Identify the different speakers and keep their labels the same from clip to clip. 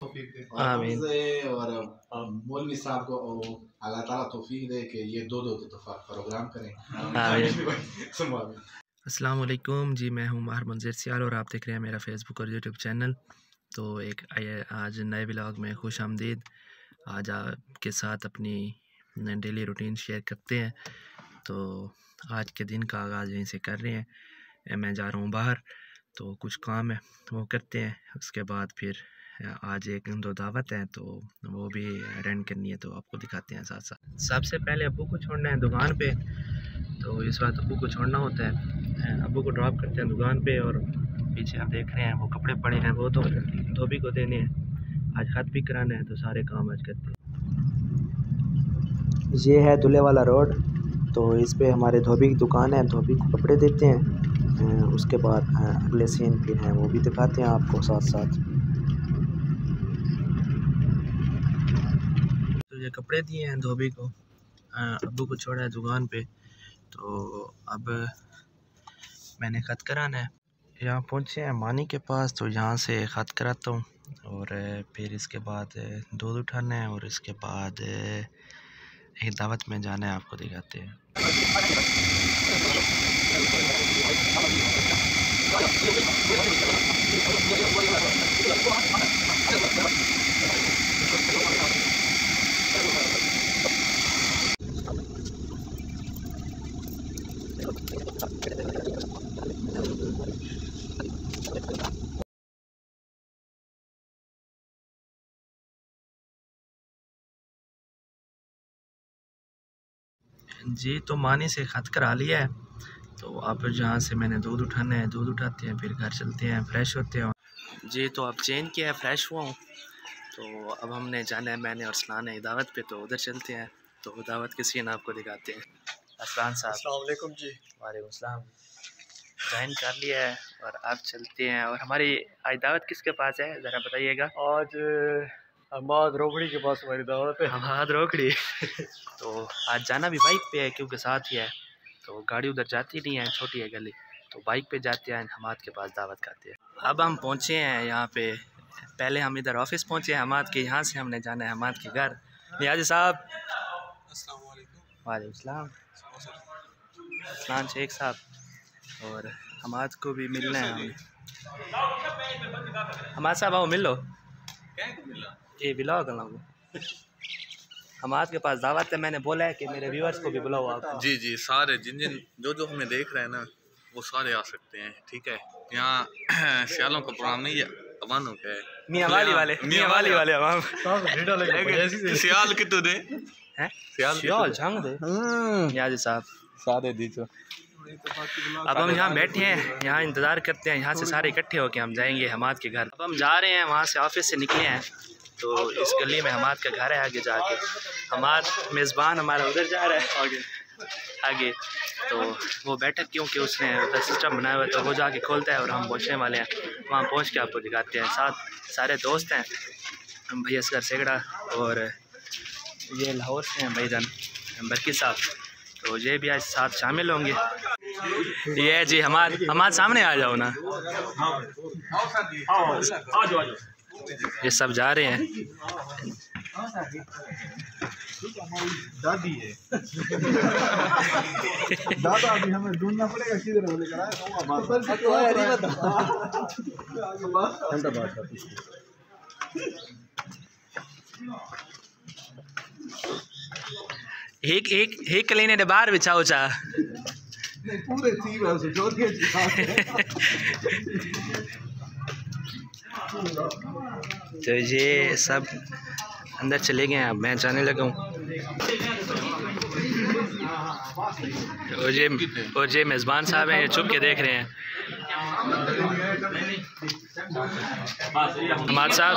Speaker 1: तौफीक दे
Speaker 2: आमीन
Speaker 3: और मौलवी साहब को और अल्लाह ताला तौफीक दे कि ये दो दो दफ़ा प्रोग्राम करें
Speaker 2: आमीन अस्सलाम वालेकुम जी मैं हूँ माहर मंजर सियाल और आप देख रहे हैं मेरा फेसबुक और यूट्यूब चैनल तो एक आज नए ब्लॉग में खुश आमदीद आज आपके साथ अपनी डेली रूटीन शेयर करते हैं तो आज के दिन का आगाज़ यहीं से कर रहे हैं मैं जा रहा हूँ बाहर तो कुछ काम है वो करते हैं उसके बाद फिर आज एक दो दावत है तो वो भी अटेंड करनी है तो आपको दिखाते हैं साथ साथ। सबसे पहले अबू को छोड़ना है दुकान पे तो इस बात अबू को छोड़ना होता है। अबू को ड्रॉप करते हैं दुकान पे और पीछे आप देख रहे हैं, वो कपड़े पड़े हैं, वो तो धोबी को देने हैं। आज खत भी कराना है तो सारे काम आज करते हैं। ये है दूल्हे वाला रोड तो इस पर हमारे धोबी की दुकान है, धोबी को कपड़े देते हैं। उसके बाद अगले सीन फिर हैं, वो भी दिखाते हैं आपको साथ साथ। ये कपड़े दिए हैं धोबी को अबू को छोड़ा है दुकान पे। तो अब मैंने ख़त कराना है। यहाँ पहुँचे हैं मानी के पास तो यहाँ से ख़त कराता हूँ। और फिर इसके बाद दूध उठाना है और इसके बाद एक दावत में जाना है, आपको दिखाते हैं। जी तो मानी से ख़त करा लिया है। तो अब जहाँ से मैंने दूध उठाना है, दूध उठाते हैं, फिर घर चलते हैं, फ्रेश होते हैं। जी तो अब चेंज किया है, फ्रेश हुआ हूँ। तो अब हमने जाना है, मैंने और सलान है दावत पे तो उधर चलते हैं। तो दावत के सीन आपको दिखाते हैं। असलान साहब।
Speaker 1: जी।
Speaker 2: वालेकुम सलाम। ज्वाइन कर लिया है और अब चलते हैं। और हमारी आज दावत किसके पास है ज़रा बताइएगा।
Speaker 1: आज हमाद रोकड़ी के पास हमारी दावत है।
Speaker 2: हमाद रोकड़ी। तो आज जाना भी बाइक पे है क्योंकि साथ ही है। तो गाड़ी उधर जाती नहीं है छोटी है गली। तो बाइक पे जाते हैं हमाद के पास दावत खाते हैं। अब हम पहुँचे हैं यहाँ पे। पहले हम इधर ऑफ़िस पहुँचे हैं हमाद के। यहाँ से हमने जाना है हमाद के घर। नियाज साहब। वालेकुम सलाम शेख साहब और हमाद को भी मिलना है हमें। हमाद साहब आओ मिल लो। ये बुलाओ कर हमाद के पास दावत है मैंने बोला है कि मेरे व्यूअर्स को भी बुलाओ आप।
Speaker 4: जी जी सारे जिन जिन जो जो हमें देख रहे हैं ना वो सारे आ सकते हैं ठीक है? यहाँ सियालों का प्रोग्राम नहीं है अवानों का है।
Speaker 2: मियाँ वाली वाले मियाँ वाली वाले। हम
Speaker 4: सियाल कितने दे?
Speaker 2: हैं? सियाल झंग दे। याद साहब
Speaker 4: सारे दीजो
Speaker 2: अब हम यहाँ बैठे हैं, यहाँ इंतज़ार करते हैं, यहाँ से सारे इकट्ठे होके हम जाएँगे हमाद के घर। अब हम जा रहे हैं, वहाँ से ऑफ़िस से निकले हैं तो इस गली में हमाद का घर है आगे जाके। हमार मेज़बान हमारा उधर जा रहा है, आगे आगे। तो वो बैठक क्योंकि उसने उधर सिस्टम बनाया हुआ तो वो जाके खोलता है और हम पहुँचने वाले हैं। वहाँ पहुँच के आपको दिखाते हैं। साथ, सारे दोस्त हैं, भैया असगर सेगड़ा और ये लाहौर से हैं भाईजान बरकी साहब। तो ये भी आज साथ शामिल होंगे। ये जी हमारे हमारे सामने आ जाओ ना। ये सब जा रहे हैं।
Speaker 1: दादी है। दादा अभी हमें ढूंढना पड़ेगा किधर बोले
Speaker 2: एक एक एक कलीने बाहर बिछाओ चा
Speaker 1: पूरे थी के
Speaker 2: तो ये सब अंदर चले गए अब मैं जाने लगा हूँ और ये और ये मेज़बान साहब हैं ये छुप के देख रहे हैं हमारे साहब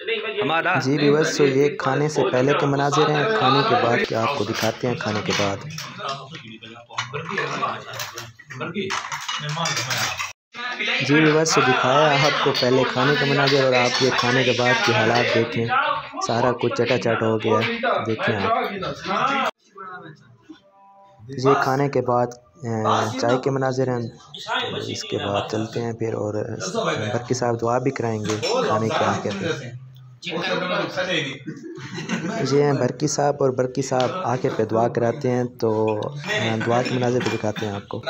Speaker 2: जी व्यूअर्स तो ये खाने से पहले के मनाजिर हैं, खाने के बाद के आपको दिखाते हैं, खाने के बाद। जी व्यूअर्स तो दिखाया आपको पहले खाने के मनाजिर और आप ये खाने के बाद के हालात देखें। सारा कुछ चटा चट हो गया देखें आप। ये खाने के बाद चाय के मनाजिर हैं तो इसके बाद चलते हैं फिर और बरकी साहब दुआ भी कराएँगे, खाने के पे ये हैं बरकी साहब और बरकी साहब आके पे दुआ कराते हैं तो दुआ के मनाजिर भी दिखाते हैं आपको।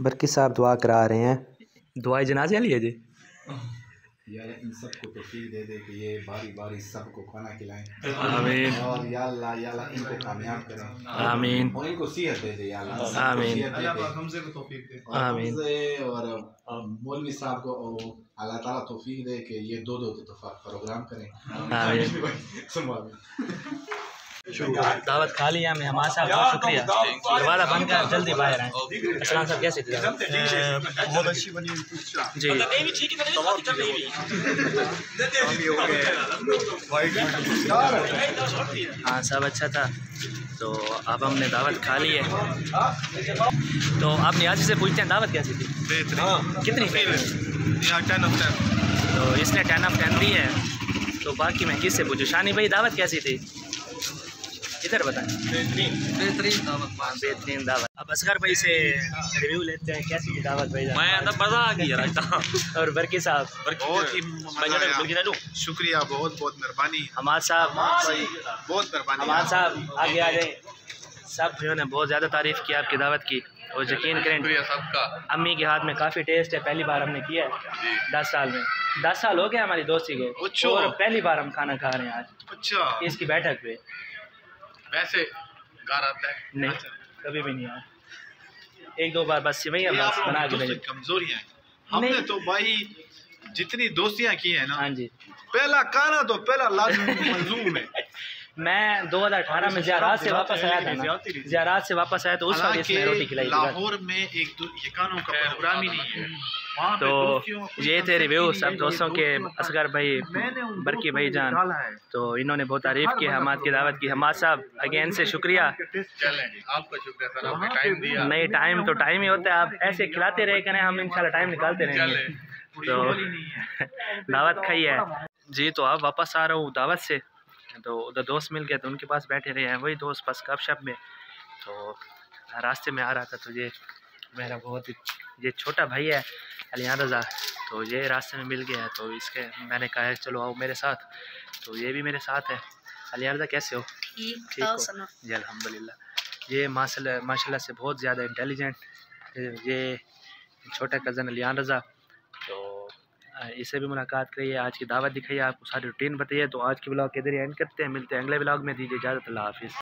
Speaker 2: बरकी साहब दुआ करा रहे हैं। दुआई जनाजे लिए जी?
Speaker 3: या इन सबको तोफीक दे दे कि ये बारी बारी सबको खाना खिलाएँ।
Speaker 2: आमीन।
Speaker 3: और या अल्लाह या अल्लाह इनको कामयाब करें।
Speaker 2: आमीन।
Speaker 3: और इनको सेहत दे दे या अल्लाह
Speaker 2: आमीन।
Speaker 3: अल्लाह हमसे को तौफीक
Speaker 2: दे।
Speaker 3: आमीन। और मौलवी साहब को और अल्लाह ताला तौफीक दे कि ये दो दो दफ़ा प्रोग्राम करें।
Speaker 2: आमीन।
Speaker 3: सुनवा
Speaker 2: दावत खा लिया मैं हमारे साहब बहुत शुक्रिया। दरवाज़ा बंद कर जल्दी बाहर आए असलाम साहब कैसे थे
Speaker 1: बहुत अच्छी बनी
Speaker 2: जी। हाँ सब अच्छा था। तो अब हमने दावत खा ली है। तो आप नियाजी से पूछते हैं, दावत कैसी थी? कितनी? तो इसने टेन ऑफ़ टेन दी है। तो बाकी मैं किससे पूछूँ? शानी भाई, दावत कैसी थी? इधर बताएँ?
Speaker 4: बेहतरीन। दावत
Speaker 2: बेहतरीन दावत। अब असगर भाई से रिव्यू लेते हैं कैसी दावत भाई
Speaker 4: मैं तो मज़ा आ गया रखता
Speaker 2: और बरकी साहब?
Speaker 5: बहुत ही मज़ा शुक्रिया बहुत बहुत मेहरबानी।
Speaker 2: हमार साहब
Speaker 5: बहुत मेहरबानी।
Speaker 2: हमार साहब आगे आ जाए। सब भाइयों ने बहुत ज़्यादा तारीफ़ की आपकी दावत की और यकीन करें
Speaker 4: सबका।
Speaker 2: अम्मी के हाथ में काफ़ी टेस्ट है पहली बार हमने किया है दस साल में। दस साल हो गए हमारी दोस्ती को। और पहली बार हम खाना खा रहे हैं आज।
Speaker 5: अच्छा।
Speaker 2: इसकी बैठक पे।
Speaker 5: वैसे घर आता है
Speaker 2: नहीं कभी भी नहीं आया। एक दो बार बस बस बना के
Speaker 5: कमजोरियाँ हैं। हमने तो भाई जितनी दोस्तियाँ की है ना
Speaker 2: हाँ जी।
Speaker 5: पहला खाना तो पहला लाजमी मंजूम है।
Speaker 2: मैं 2018 में जियारात से वापस आया था ना। जियारात से वापस आया तो उस वक्त इसने रोटी खिलाई थी
Speaker 5: लाहौर में एक दो ये कानों का प्रोग्राम ही नहीं है। वहाँ
Speaker 2: तो ये थे रिव्यू सब दोस्तों के असगर भाई बरकी भाई जान। तो इन्होंने बहुत तारीफ़ की हमाद की दावत की। हमाद साहब अगेन से शुक्रिया।
Speaker 4: चलें आपका शुक्रिया सर आपने टाइम दिया।
Speaker 2: नहीं टाइम तो टाइम ही होता है आप ऐसे खिलाते रहे करें हम इंशाल्लाह टाइम निकालते रहेंगे। तो दावत खाई है। जी तो आप वापस आ रहा हूँ दावत से। तो उधर दोस्त मिल गए तो उनके पास बैठे रहे हैं वही दोस्त बस गप शप में। तो रास्ते में आ रहा था तो ये मेरा बहुत ही ये छोटा भाई है अलियान रज़ा। तो ये रास्ते में मिल गया है तो इसके मैंने कहा है चलो आओ मेरे साथ। तो ये भी मेरे साथ है। अलियान रज़ा कैसे हो?
Speaker 6: ठीक
Speaker 2: हो? जी अलहमदिल्ला ये माशा माशाल्लाह से बहुत ज़्यादा इंटेलिजेंट ये छोटा कज़न अलियान रज़ा। तो इसे भी मुलाकात करिए आज की दावत दिखाइए आपको सारी रूटीन बताइए। तो आज की ब्लॉग इधर ही एंड करते हैं। मिलते हैं अगले ब्लॉग में। दीजिए इजाज़त अल्लाह हाफिज़।